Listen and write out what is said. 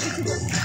happy to.